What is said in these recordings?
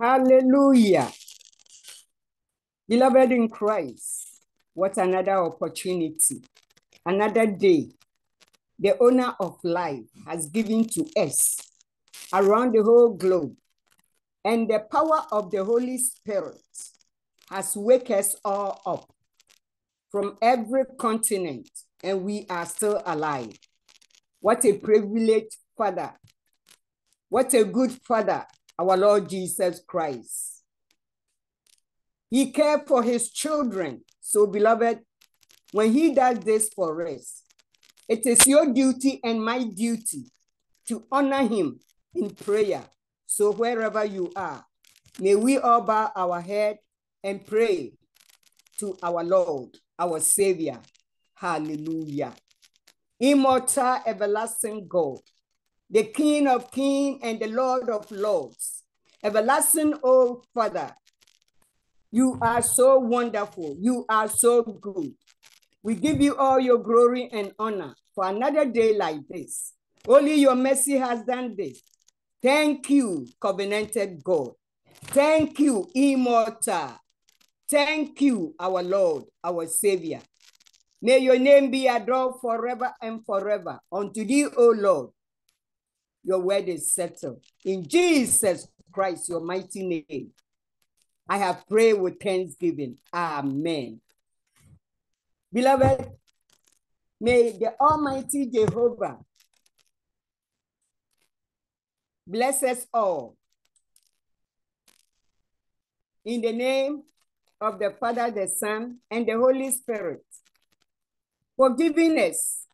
Hallelujah. Beloved in Christ, what another opportunity, another day the owner of life has given to us around the whole globe. And the power of the Holy Spirit has waked us all up from every continent, and we are still alive. What a privileged Father. What a good Father, our Lord Jesus Christ. He cared for his children. So, beloved, when he does this for us, it is your duty and my duty to honor him in prayer. So, wherever you are, may we all bow our head and pray to our Lord, our Savior. Hallelujah. Immortal, everlasting God, the King of kings and the Lord of lords, everlasting old Father, you are so wonderful. You are so good. We give you all your glory and honor for another day like this. Only your mercy has done this. Thank you, covenanted God. Thank you, immortal. Thank you, our Lord, our Savior. May your name be adored forever and forever. Unto thee, O Lord, your word is settled. In Jesus Christ, your mighty name, I have prayed with thanksgiving. Amen. Beloved, may the Almighty Jehovah bless us all. In the name of the Father, the Son, and the Holy Spirit, for giving us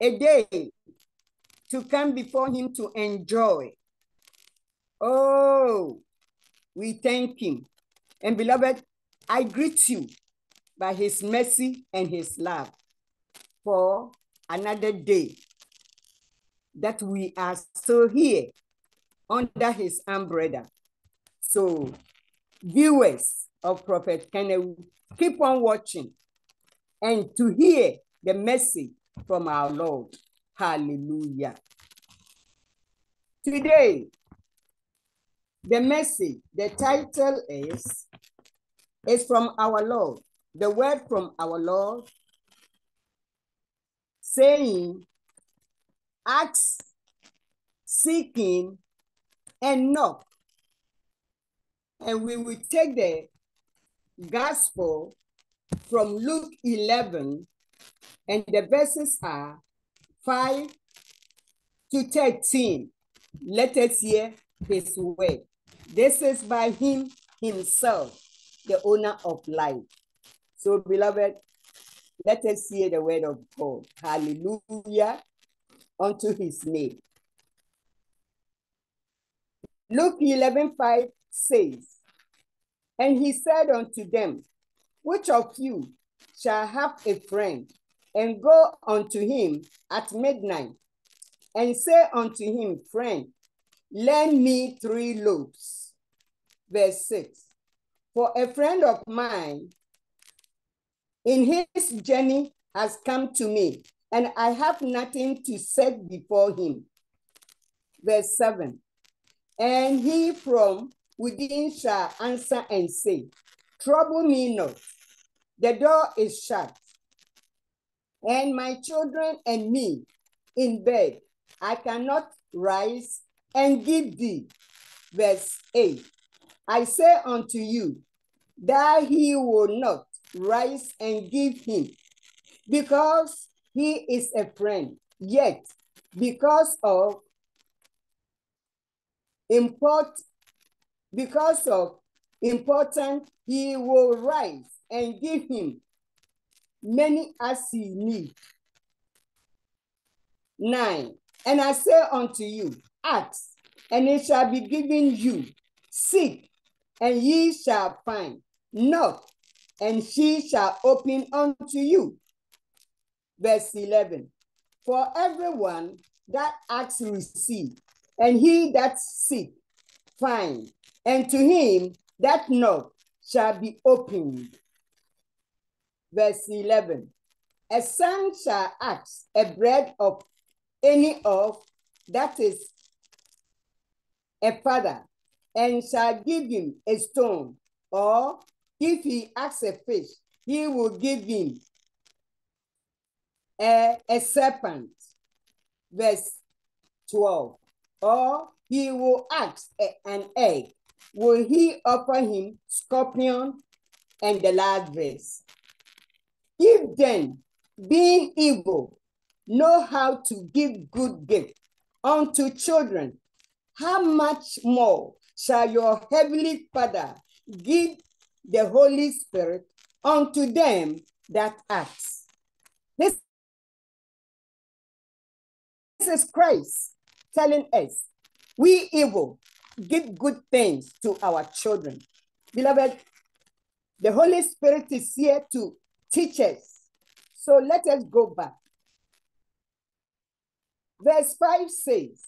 a day to come before Him to enjoy. Oh, we thank Him. And beloved, I greet you by His mercy and His love for another day that we are still here under His umbrella. So, viewers of Prophet Kanawu, keep on watching and to hear the message from our Lord. Hallelujah. Today, the message, the title is, is from our Lord. The word from our Lord saying, ask, seeking, and knock. And we will take the gospel from Luke 11, and the verses are 5 to 13. Let us hear his word. This is by him himself, the owner of life. So, beloved, let us hear the word of God. Hallelujah unto his name. Luke 11 5 says, And he said unto them, Which of you shall have a friend and go unto him at midnight and say unto him, Friend, lend me three loaves. Verse 6 For a friend of mine in his journey has come to me, and I have nothing to set before him. Verse 7 And he from within shall answer and say, Trouble me not, the door is shut, and my children and me in bed. I cannot rise and give thee. Verse 8 I say unto you that he will not rise and give him because he is a friend, yet because of import, because of important, he will rise and give him many as he need. Nine, and I say unto you, ask, and it shall be given you. Seek, and ye shall find. Knock, and she shall open unto you. Verse 11, for everyone that asks receive, and he that seek find, and to him that knock shall be opened. Verse 11, a son shall ask a bread of any of that is a father, and shall give him a stone, or if he asks a fish, he will give him a, a serpent. Verse 12. Or he will ask a, an egg. Will he offer him scorpion? And the last verse. If then, being evil, know how to give good gift unto children, how much more shall your heavenly Father give the Holy Spirit unto them that ask? This, this is Christ telling us, we evil give good things to our children. Beloved, the Holy Spirit is here to teach us. So let us go back. Verse 5 says,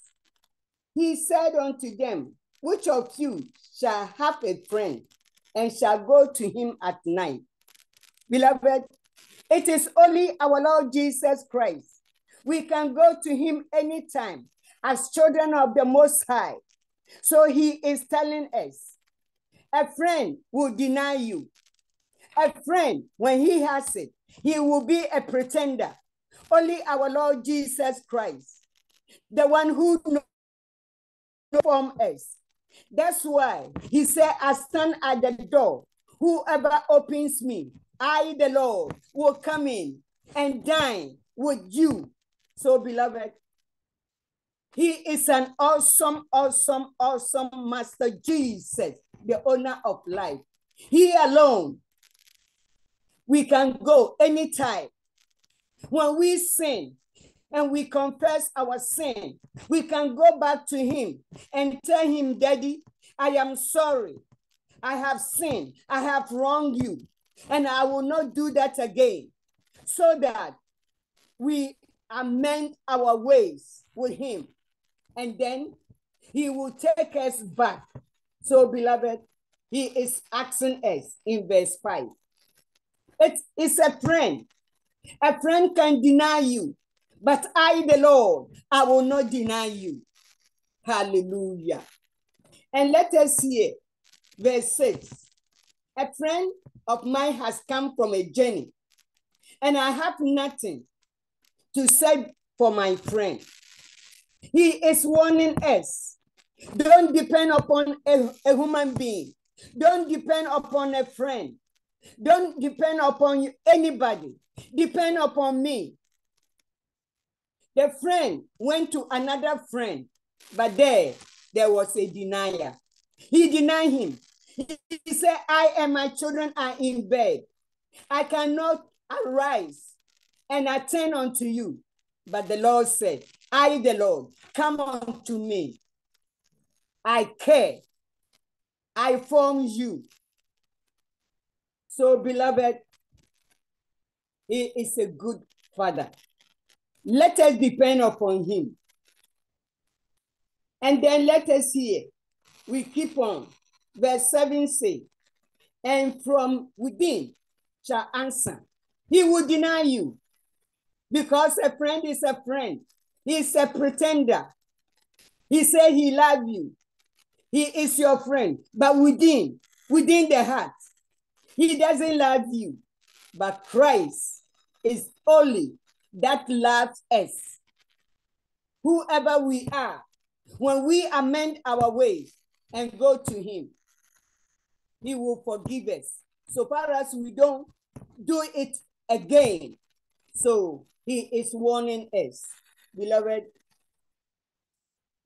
He said unto them, Which of you shall have a friend and shall go to him at night? Beloved, it is only our Lord Jesus Christ. We can go to him anytime as children of the Most High. So he is telling us a friend will deny you. A friend, when he has it, he will be a pretender. Only our Lord Jesus Christ, the one who knows from us. That's why he said, I stand at the door. Whoever opens me, I, the Lord, will come in and dine with you. So, beloved, he is an awesome, awesome, awesome master, Jesus, the owner of life. He alone. We can go anytime. When we sin and we confess our sin, we can go back to him and tell him, Daddy, I am sorry. I have sinned. I have wronged you. And I will not do that again. So that we amend our ways with him and then he will take us back. So, beloved, he is asking us in verse 5. It is a friend. A friend can deny you, but I, the Lord, I will not deny you. Hallelujah. And let us hear verse 6. A friend of mine has come from a journey, and I have nothing to say for my friend. He is warning us. Don't depend upon a, a human being. Don't depend upon a friend. Don't depend upon anybody. Depend upon me. The friend went to another friend, but there, there was a denier. He denied him. He said, I and my children are in bed. I cannot arise and attend unto you. But the Lord said, I, the Lord, come unto me. I care. I form you. So, beloved, he is a good father. Let us depend upon him. And then let us hear. We keep on. Verse 7 say, and from within shall answer. He will deny you because a friend is a friend. He's a pretender. He said he loves you. He is your friend. But within, within the heart, he doesn't love you. But Christ is only that loves us. Whoever we are, when we amend our ways and go to him, he will forgive us. So far as we don't do it again. So he is warning us. Beloved,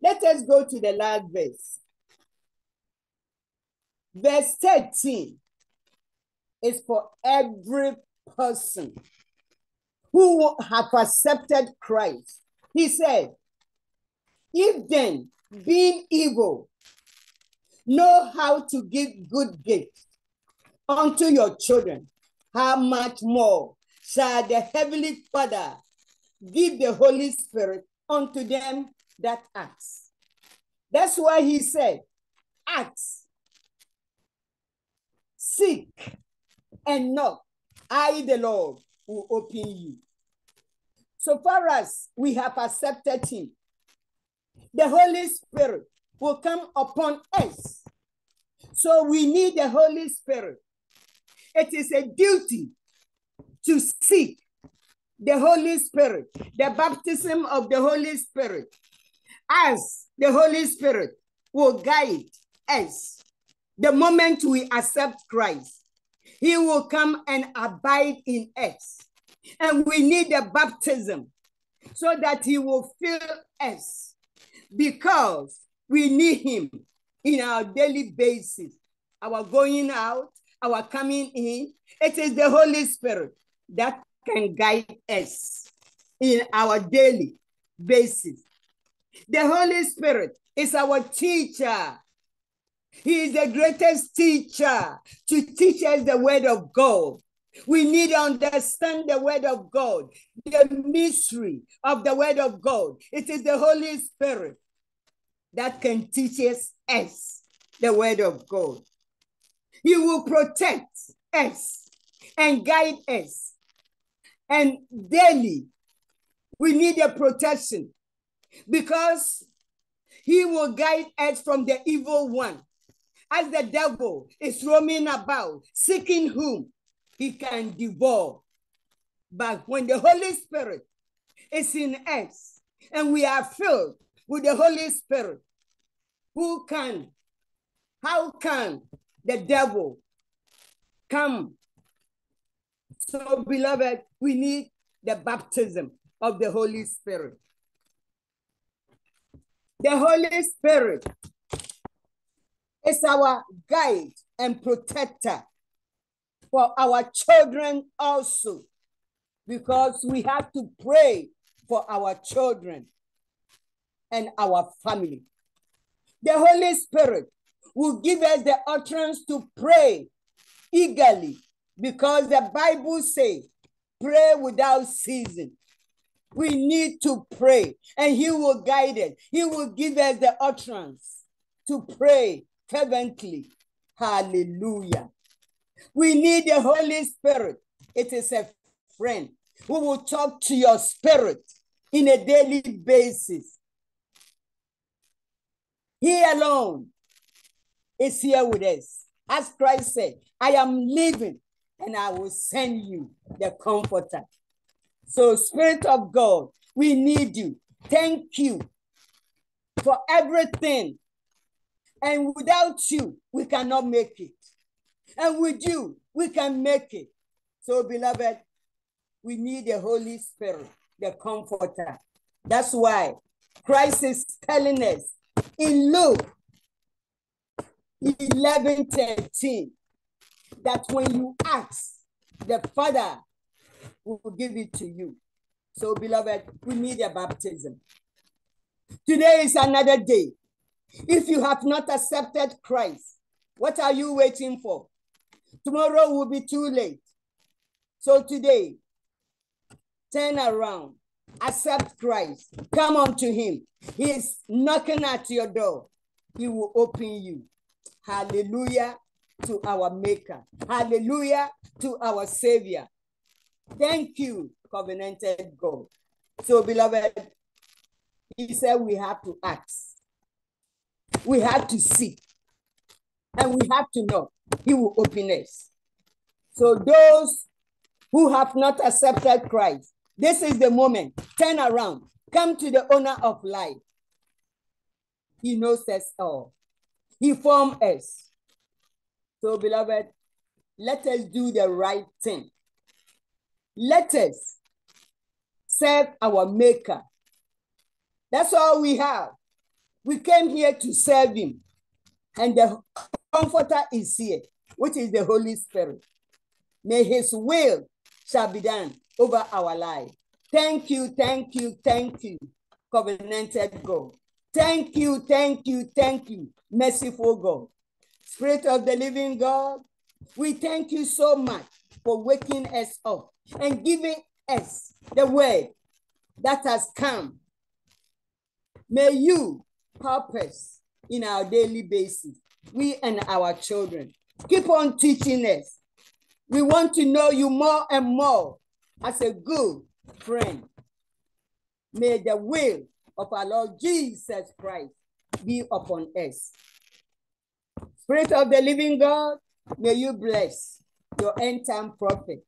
let us go to the last verse. Verse 13 is for every person who have accepted Christ. He said, if then, being evil, know how to give good gifts unto your children, how much more shall the Heavenly Father give the Holy Spirit unto them that ask. That's why he said, ask, seek, and knock. I, the Lord, will open you. So far as we have accepted him, the Holy Spirit will come upon us So we need the Holy Spirit. It is a duty to seek the Holy Spirit, the baptism of the Holy Spirit, as the Holy Spirit will guide us. The moment we accept Christ, He will come and abide in us. And we need the baptism so that He will fill us because we need Him in our daily basis, our going out, our coming in. It is the Holy Spirit that can guide us in our daily basis. The Holy Spirit is our teacher. He is the greatest teacher to teach us the word of God. We need to understand the word of God, the mystery of the word of God. It is the Holy Spirit that can teach us, us the word of God. He will protect us and guide us. And daily, we need a protection because he will guide us from the evil one. As the devil is roaming about, seeking whom he can devour. But when the Holy Spirit is in us and we are filled with the Holy Spirit, who can, how can the devil come? So, beloved, we need the baptism of the Holy Spirit. The Holy Spirit is our guide and protector for our children also, because we have to pray for our children and our family. The Holy Spirit will give us the utterance to pray eagerly because the Bible says, pray without ceasing. We need to pray and He will guide us. He will give us the utterance to pray fervently. Hallelujah. We need the Holy Spirit. It is a friend who will talk to your spirit in a daily basis. He alone is here with us. As Christ said, I am living and I will send you the comforter. So, Spirit of God, we need you. Thank you for everything. And without you, we cannot make it. And with you, we can make it. So, beloved, we need the Holy Spirit, the comforter. That's why Christ is telling us in Luke 11 13 that when you ask, the Father will give it to you. So, beloved, we need a baptism. Today is another day. If you have not accepted Christ, what are you waiting for? Tomorrow will be too late. So today, turn around, accept Christ, come unto him. He is knocking at your door. He will open you. Hallelujah to our Maker. Hallelujah to our Savior. Thank you, covenanted God. So, beloved, he said we have to ask, we have to see and we have to know. He will open us. So, those who have not accepted Christ, this is the moment. Turn around, come to the owner of life. He knows us all. He formed us. So, beloved, let us do the right thing. Let us serve our Maker. That's all we have. We came here to serve Him. And the Comforter is here, which is the Holy Spirit. May His will shall be done over our life. Thank you, thank you, thank you, covenanted God. Thank you, thank you, thank you, merciful God. Spirit of the living God, we thank you so much for waking us up and giving us the word that has come. May you us in our daily basis, we and our children. Keep on teaching us. We want to know you more and more as a good friend. May the will of our Lord Jesus Christ be upon us. Spirit of the living God, may you bless your end time prophet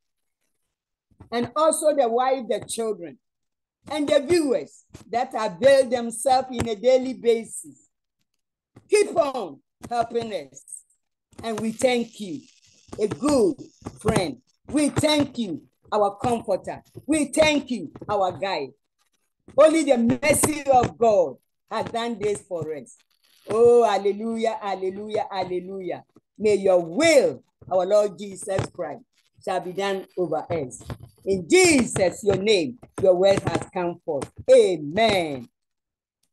and also the wife, the children, and the viewers that avail themselves in a daily basis. Keep on helping us. And we thank you, a good friend. We thank you, our comforter. We thank you, our guide. Only the mercy of God has done this for us. Oh, hallelujah, hallelujah, hallelujah. May your will, our Lord Jesus Christ, shall be done over us. In Jesus, your name, your word has come forth. Amen.